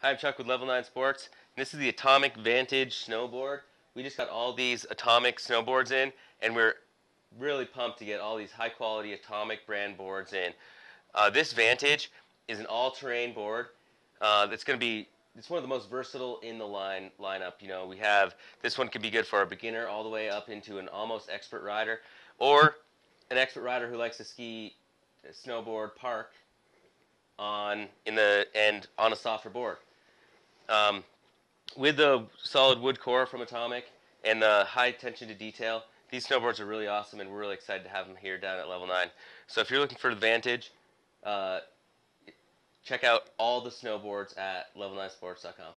Hi, I'm Chuck with Level 9 Sports. This is the Atomic Vantage snowboard. We just got all these Atomic snowboards in, and we're really pumped to get all these high quality Atomic brand boards in. Uh, this Vantage is an all terrain board uh, that's going to be it's one of the most versatile in the line lineup. You know, we have this one could be good for a beginner all the way up into an almost expert rider, or an expert rider who likes to ski, snowboard, park on in the and on a softer board. Um, with the solid wood core from Atomic and the high attention to detail, these snowboards are really awesome, and we're really excited to have them here down at Level Nine. So if you're looking for the Vantage, uh, check out all the snowboards at level9sports.com.